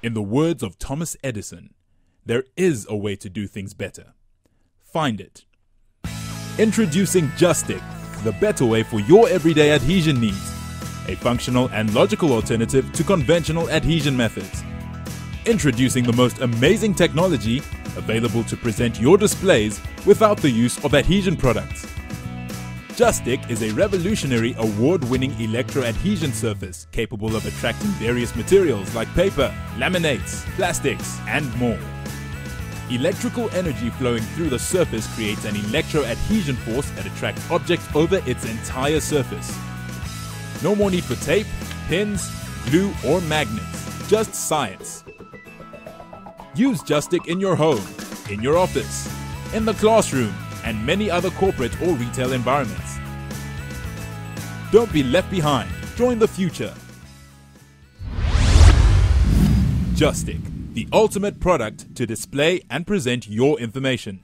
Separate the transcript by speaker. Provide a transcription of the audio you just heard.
Speaker 1: In the words of Thomas Edison, there is a way to do things better. Find it. Introducing Justick, the better way for your everyday adhesion needs. A functional and logical alternative to conventional adhesion methods. Introducing the most amazing technology available to present your displays without the use of adhesion products. Justick is a revolutionary award-winning electro-adhesion surface capable of attracting various materials like paper, laminates, plastics, and more. Electrical energy flowing through the surface creates an electro-adhesion force that attracts objects over its entire surface. No more need for tape, pins, glue, or magnets. Just science. Use Justick in your home, in your office, in the classroom, and many other corporate or retail environments. Don't be left behind. Join the future. Justick, the ultimate product to display and present your information.